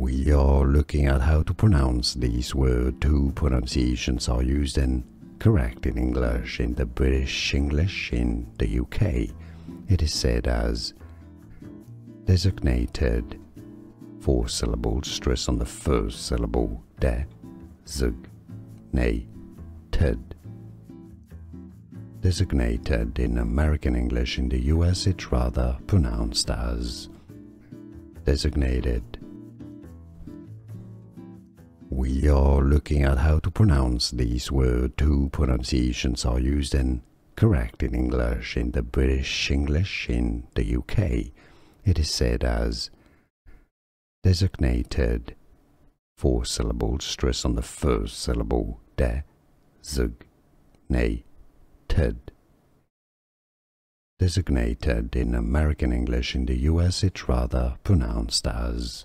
We are looking at how to pronounce these words. Two pronunciations are used and correct in English. In the British English in the UK, it is said as designated, four syllables, stress on the first syllable, de, zug, nay, ted. Designated in American English in the US, it's rather pronounced as designated. We are looking at how to pronounce these words. Two pronunciations are used and correct in English. In the British English in the UK, it is said as designated, four syllables, stress on the first syllable, de, zug, nay, ted. Designated in American English in the US, it's rather pronounced as